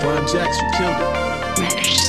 Slime Jacks, you killed it.